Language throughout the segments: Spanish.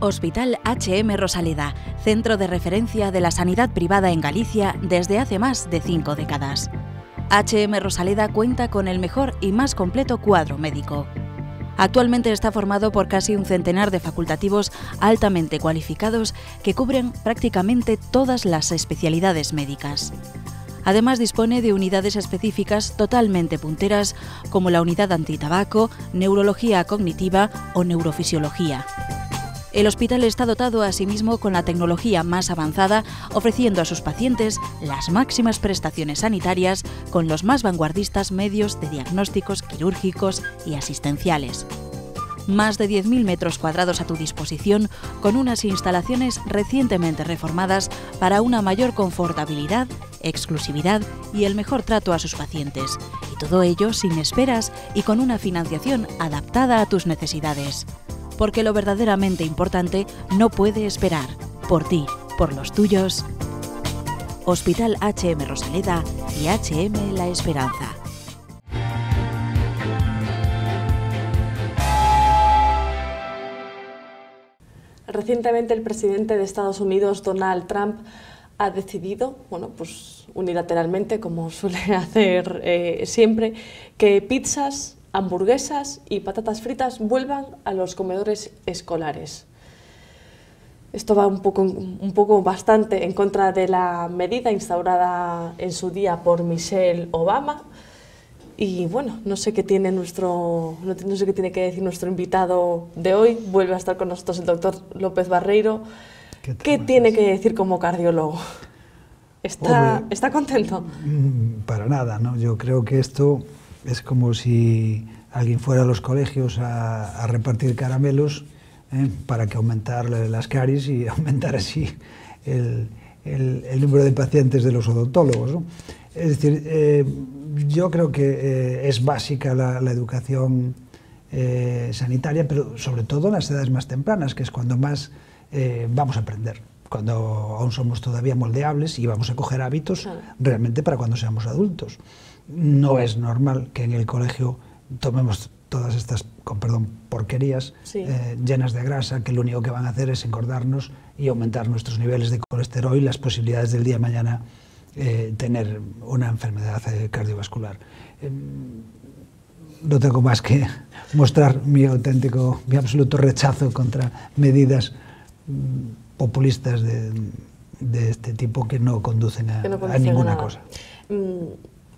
Hospital HM Rosaleda, centro de referencia de la sanidad privada en Galicia desde hace más de cinco décadas. HM Rosaleda cuenta con el mejor y más completo cuadro médico. Actualmente está formado por casi un centenar de facultativos altamente cualificados que cubren prácticamente todas las especialidades médicas. Además dispone de unidades específicas totalmente punteras como la unidad antitabaco, neurología cognitiva o neurofisiología. El hospital está dotado asimismo con la tecnología más avanzada, ofreciendo a sus pacientes las máximas prestaciones sanitarias con los más vanguardistas medios de diagnósticos quirúrgicos y asistenciales. Más de 10.000 metros cuadrados a tu disposición, con unas instalaciones recientemente reformadas para una mayor confortabilidad, exclusividad y el mejor trato a sus pacientes. Y todo ello sin esperas y con una financiación adaptada a tus necesidades porque lo verdaderamente importante no puede esperar. Por ti, por los tuyos. Hospital HM Rosaleda y HM La Esperanza. Recientemente el presidente de Estados Unidos, Donald Trump, ha decidido, bueno, pues unilateralmente, como suele hacer eh, siempre, que pizzas hamburguesas y patatas fritas vuelvan a los comedores escolares. Esto va un poco, un poco bastante en contra de la medida instaurada en su día por Michelle Obama. Y bueno, no sé qué tiene nuestro, no sé qué tiene que decir nuestro invitado de hoy. Vuelve a estar con nosotros el doctor López Barreiro. ¿Qué, tiene que decir como cardiólogo? ¿Está, ¿Está contento? Mm, para nada, ¿no? Yo creo que esto es como si alguien fuera a los colegios a, repartir caramelos ¿eh? para que aumentar las caries y aumentar así el, número de pacientes de los odontólogos. Es decir, eh, yo creo que eh, es básica la, educación sanitaria, pero sobre todo en las edades más tempranas, que es cuando más vamos a aprender cuando aún somos todavía moldeables y vamos a coger hábitos realmente para cuando seamos adultos. No es normal que en el colegio tomemos todas estas, con perdón, porquerías eh, llenas de grasa, que lo único que van a hacer es engordarnos y aumentar nuestros niveles de colesterol y las posibilidades del día de mañana eh, tener una enfermedad eh, cardiovascular. no tengo más que mostrar mi auténtico, mi absoluto rechazo contra medidas mm, populistas de, este tipo que no conducen a, ninguna cosa. Mm,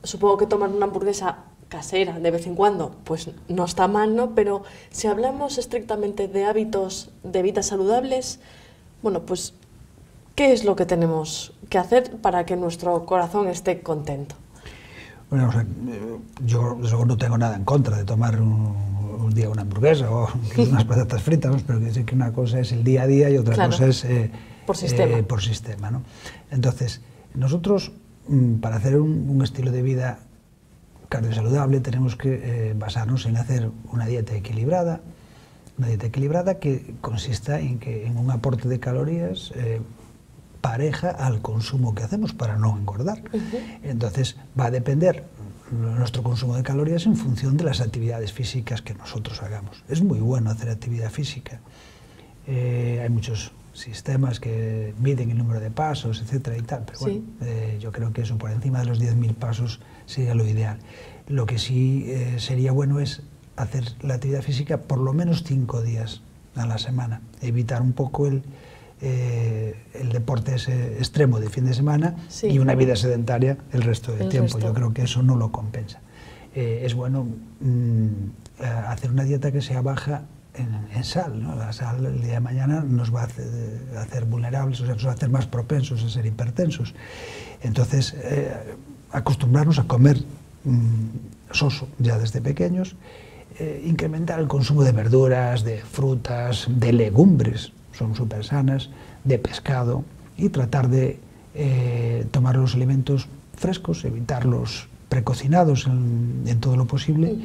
supongo que tomar una hamburguesa casera de vez en cuando, pues no está mal, ¿no? Pero si hablamos estrictamente de hábitos de vida saludables, bueno, pues, ¿qué es lo que tenemos que hacer para que nuestro corazón esté contento? Bueno, yo no tengo nada en contra de tomar un, día una hamburguesa o unas patatas fritas, pero quiero decir que una cosa es el día a día y otra cosa es eh, por sistema. Eh, por sistema ¿no? Entonces, nosotros Mm, para hacer un, estilo de vida cardiosaludable tenemos que eh, basarnos en hacer una dieta equilibrada, una dieta equilibrada que consista en, que, en un aporte de calorías pareja al consumo que hacemos para no engordar. Entonces va a depender nuestro consumo de calorías en función de las actividades físicas que nosotros hagamos. Es muy bueno hacer actividad física. Eh, hay muchos sistemas que miden el número de pasos, etcétera y tal, pero bueno, eh, yo creo que eso por encima de los 10.000 pasos sería lo ideal. Lo que sí eh, sería bueno es hacer la actividad física por lo menos cinco días a la semana, evitar un poco el, eh, el deporte ese extremo de fin de semana y una vida sedentaria el resto del tiempo. Yo creo que eso no lo compensa. es bueno mm, hacer una dieta que sea baja en, sal. ¿no? La sal el día de mañana nos va a hacer, vulnerables, o sea, nos va a hacer más propensos a ser hipertensos. Entonces, eh, acostumbrarnos a comer mm, soso ya desde pequeños, eh, incrementar el consumo de verduras, de frutas, de legumbres, son súper sanas, de pescado, y tratar de eh, tomar los alimentos frescos, evitarlos precocinados en, en todo lo posible.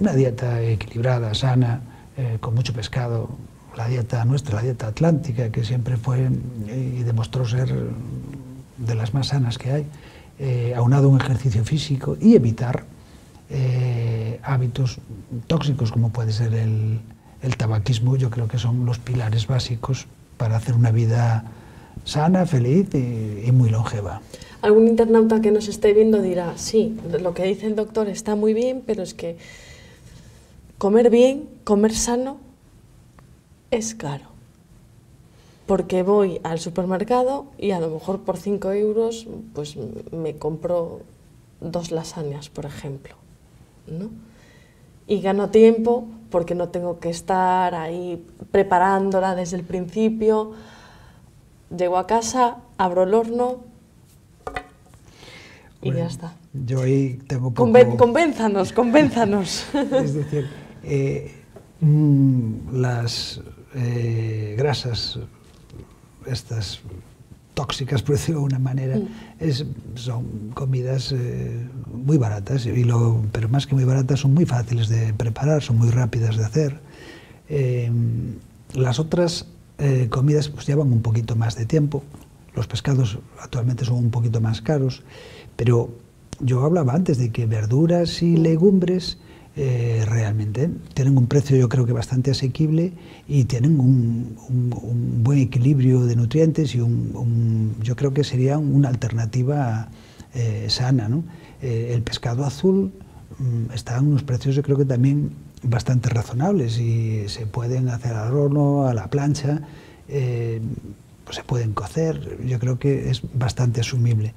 Una dieta equilibrada, sana, eh, con mucho pescado, la dieta nuestra, la dieta atlántica, que siempre fue y demostró ser de las más sanas que hay, eh, aunado un ejercicio físico y evitar eh, hábitos tóxicos como puede ser el, el tabaquismo yo creo que son los pilares básicos para hacer una vida sana, feliz y, muy longeva. Algún internauta que nos esté viendo dirá, sí, lo que dice el doctor está muy bien, pero es que comer bien, comer sano, es caro. Porque voy al supermercado y a lo mejor por 5 euros pues me compro dos lasañas, por ejemplo. ¿no? Y gano tiempo porque no tengo que estar ahí preparándola desde el principio. Llego a casa, abro el horno y Bueno, ya está. Yo ahí tengo poco... Conven- convénzanos, convénzanos. Es decir, eh, mm, las eh, grasas, estas tóxicas, por decirlo de alguna manera, Mm. es, son comidas eh, muy baratas, y lo, pero más que muy baratas, son muy fáciles de preparar, son muy rápidas de hacer. Eh, las otras eh, comidas pues, llevan un poquito más de tiempo. Los pescados actualmente son un poquito más caros, pero yo hablaba antes de que verduras y legumbres eh, realmente tienen un precio yo creo que bastante asequible y tienen un, buen equilibrio de nutrientes y un, yo creo que sería una alternativa eh, sana. Eh, el pescado azul mm, está en unos precios yo creo que también bastante razonables y se pueden hacer al horno, a la plancha, se pueden cocer, yo creo que es bastante asumible.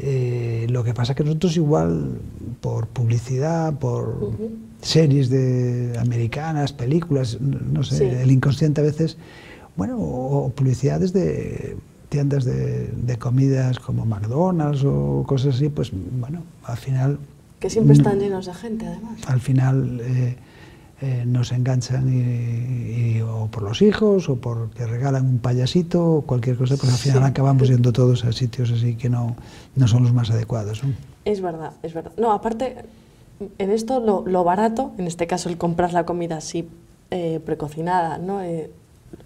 Eh, lo que pasa que nosotros igual por publicidad, por series de americanas, películas, no sé, Sí. el inconsciente a veces, bueno, o, o publicidades de tiendas de, de comidas como McDonald's o cosas así, pues bueno, al final Que siempre están llenos de gente, además. al final eh, eh, nos enganchan y, y- o por los hijos o porque regalan un payasito o cualquier cosa, pues al final Sí. acabamos yendo todos a sitios así que no, no son los más adecuados. ¿no? Es verdad, es verdad. No, aparte, en esto lo, lo barato, en este caso el comprar la comida así eh, precocinada, ¿no? Eh,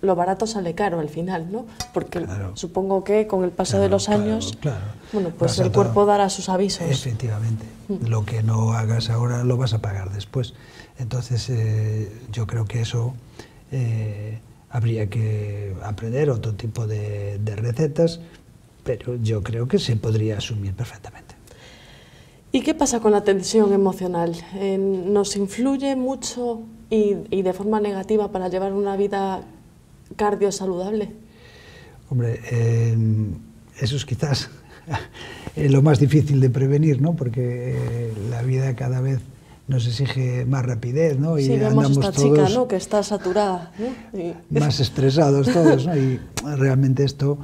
lo barato sale caro al final, ¿no? Porque Claro. supongo que con el paso de los años, claro. bueno, pues Pasa el todo. cuerpo dará sus avisos. Efectivamente. Mm. Lo que no hagas ahora lo vas a pagar después. Entonces, eh, yo creo que eso eh, habría que aprender otro tipo de, de recetas, pero yo creo que se podría asumir perfectamente. ¿Y qué pasa con la tensión emocional? Eh, ¿Nos influye mucho y, y de forma negativa para llevar una vida cardio saludable? Hombre, eh, eso es quizás eh, lo más difícil de prevenir, ¿no? Porque eh, la vida cada vez nos exige más rapidez, ¿no? sí, vemos andamos esta chica, todos ¿no? Que está saturada, ¿no? Y- más estresados todos, ¿no? Y realmente esto,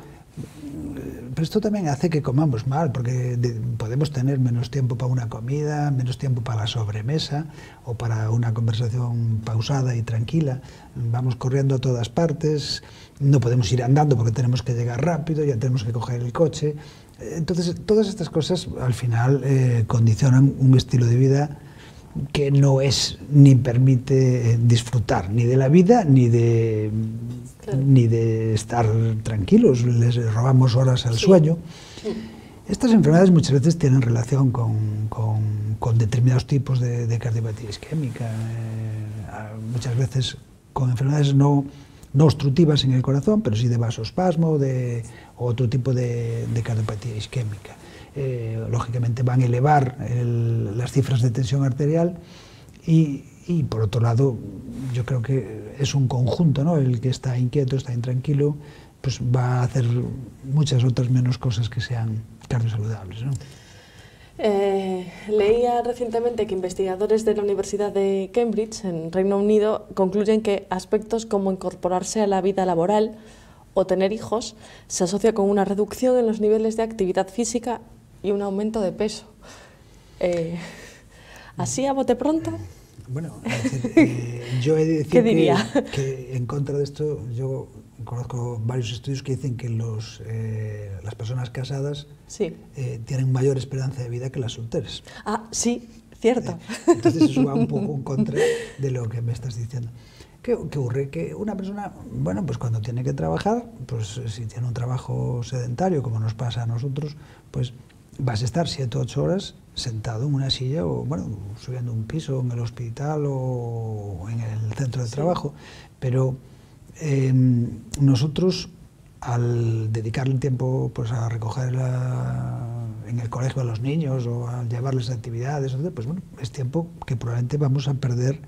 pero esto también hace que comamos mal, porque de- podemos tener menos tiempo para una comida, menos tiempo para la sobremesa o para una conversación pausada y tranquila. Vamos corriendo a todas partes, no podemos ir andando porque tenemos que llegar rápido, ya tenemos que coger el coche. Entonces, todas estas cosas al final eh, condicionan un estilo de vida que no es ni permite disfrutar ni de la vida ni de Claro. ni de estar tranquilos, les robamos horas al Sí. sueño. Sí. Estas enfermedades muchas veces tienen relación con, con- con determinados tipos de, de cardiopatía isquémica, eh, muchas veces con enfermedades no, no obstructivas en el corazón, pero sí de vasospasmo de, o otro tipo de, de cardiopatía isquémica. Eh, lógicamente van a elevar el- las cifras de tensión arterial y, y, por otro lado yo creo que es un conjunto, ¿no? El que está inquieto, está intranquilo, pues va a hacer muchas otras menos cosas que sean cardiosaludables, ¿no? Eh, leía recientemente que investigadores de la Universidad de Cambridge, en Reino Unido, concluyen que aspectos como incorporarse a la vida laboral o tener hijos se asocia con una reducción en los niveles de actividad física y un aumento de peso. Eh, ¿Así a bote pronto? Bueno, decir, eh, yo he de decir ¿Qué que- diría? Que, en contra de esto, yo conozco varios estudios que dicen que los, eh, las personas casadas Sí. eh, tienen mayor esperanza de vida que las solteras. Ah, sí, cierto. Entonces eso va un poco en contra de lo que me estás diciendo. ¿Qué, qué ocurre? Que una persona, bueno, pues cuando tiene que trabajar, pues si tiene un trabajo sedentario, como nos pasa a nosotros, pues vas a estar 7 o 8 horas sentado en una silla o, bueno, subiendo un piso en el hospital o en el centro de trabajo. Pero eh, nosotros, al dedicarle tiempo pues, a recoger en el colegio a los niños o a llevarles actividades, pues bueno, es tiempo que probablemente vamos a perder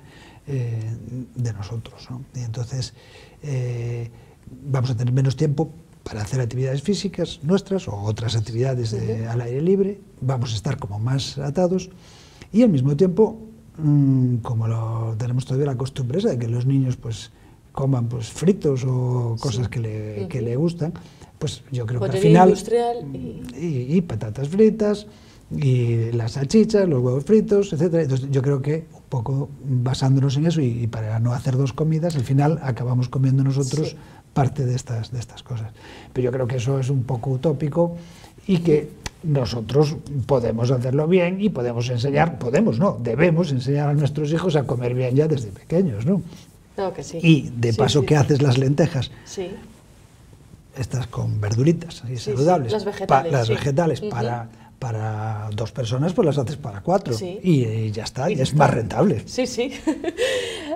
eh, de nosotros. Y entonces eh, vamos a tener menos tiempo para hacer actividades físicas nuestras o otras actividades al aire libre, vamos a estar como más atados. Y al mismo tiempo, mm, como lo, tenemos todavía la costumbre esa de que los niños pues coman pues fritos o cosas que, le, que, le, gustan, pues yo creo que al final... Y... y... patatas fritas, y las salchichas, los huevos fritos, etcétera. Entonces yo creo que un poco basándonos en eso y, para no hacer dos comidas, al final acabamos comiendo nosotros parte de estas, de estas cosas. Pero yo creo que eso es un poco utópico y que nosotros podemos hacerlo bien y podemos enseñar, podemos no, debemos enseñar a nuestros hijos a comer bien ya desde pequeños, ¿no? Claro que sí. Y de paso, ¿qué haces las lentejas? Sí. Estas con verduritas y saludables. Las vegetales. las vegetales para para dos personas, pues las haces para cuatro. Y, ya está, y, es más rentable. Sí, sí.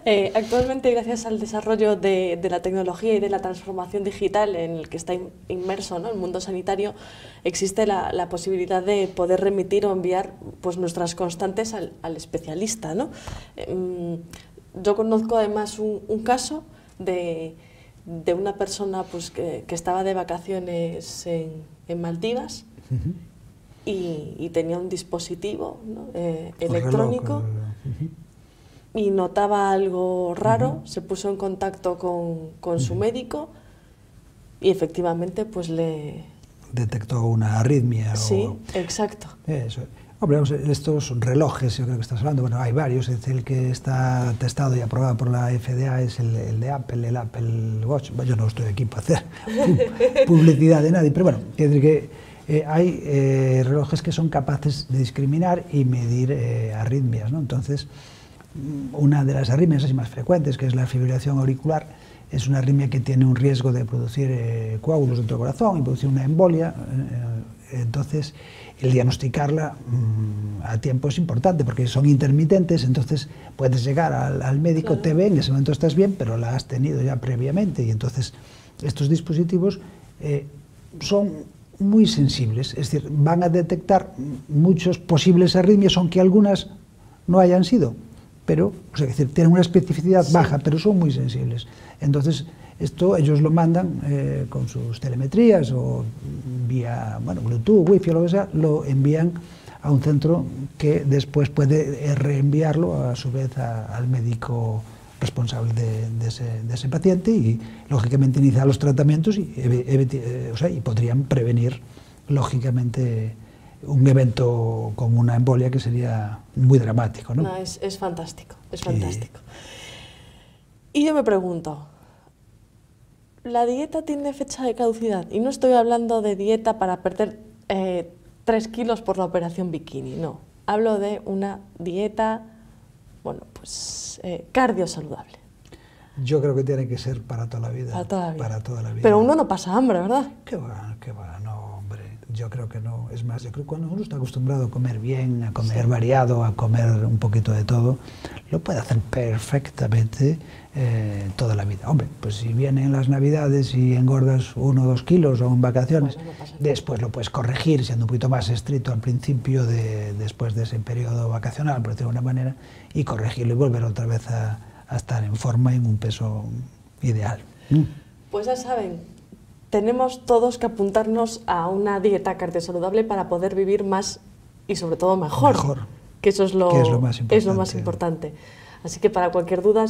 Eh, actualmente, gracias al desarrollo de, la tecnología y de la transformación digital en el que está inmerso ¿no? el mundo sanitario, existe la, posibilidad de poder remitir o enviar pues, nuestras constantes al, especialista. ¿no? Em, yo conozco además un, caso de, una persona pues, que, estaba de vacaciones en, Maldivas y, tenía un dispositivo eh, electrónico y notaba algo raro, se puso en contacto con, su médico y efectivamente pues le... Detectó una arritmia. Sí, exacto. Eso. Hombre, estos relojes, yo creo que estás hablando, bueno, hay varios, es el que está testado y aprobado por la FDA es el, de Apple, el Apple Watch. Yo no estoy aquí para hacer publicidad de nadie, pero bueno, quiere decir que eh, hay eh, relojes que son capaces de discriminar y medir eh, arritmias. ¿no? Entonces, una de las arritmias más frecuentes, que es la fibrilación auricular, es una arritmia que tiene un riesgo de producir coágulos dentro del corazón y producir una embolia. entonces, el diagnosticarla mm, a tiempo es importante porque son intermitentes, entonces puedes llegar al, médico, te ve, en ese momento estás bien, pero la has tenido ya previamente y entonces estos dispositivos son muy sensibles, es decir, van a detectar muchos posibles arritmias, aunque algunas no hayan sido, pero, o sea, decir, tienen una especificidad baja, pero son muy sensibles. Entonces, esto ellos lo mandan eh, con sus telemetrías o vía, bueno, Bluetooth, Wi-Fi o lo que sea, lo envían a un centro que después puede reenviarlo a su vez al médico responsable de, ese, paciente y, lógicamente, iniciar los tratamientos y, eh, y podrían prevenir, lógicamente, un evento como una embolia que sería muy dramático. ¿no? es, fantástico, es fantástico. Y yo me pregunto, ¿la dieta tiene fecha de caducidad? Y no estoy hablando de dieta para perder eh, 3 kilos por la operación bikini, no. Hablo de una dieta bueno, pues eh, cardio saludable. Yo creo que tiene que ser para toda la vida. Para toda la vida. Pero uno no pasa hambre, ¿verdad? Qué va, qué va, no. Yo creo que no. Es más, yo creo que cuando uno está acostumbrado a comer bien, a comer variado, a comer un poquito de todo, lo puede hacer perfectamente eh, toda la vida. Hombre, pues si vienen las navidades y engordas uno o dos kilos o en vacaciones, después lo puedes corregir siendo un poquito más estricto al principio, de, después de ese periodo vacacional, por decirlo de una manera, y corregirlo y volver otra vez a, estar en forma y en un peso ideal. Mm. Pues ya saben, tenemos todos que apuntarnos a una dieta cardiosaludable para poder vivir más y sobre todo mejor. Mejor. Que eso es lo, más, importante. Es lo más importante. Así que para cualquier duda,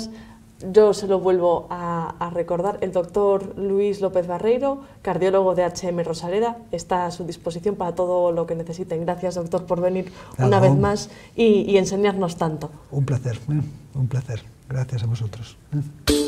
yo se lo vuelvo a, recordar, el doctor Luis López Barreiro, cardiólogo de HM Rosaleda, está a su disposición para todo lo que necesiten. Gracias, doctor, por venir una vez más y, enseñarnos tanto. Un placer, ¿eh? un placer. Gracias a vosotros. ¿eh?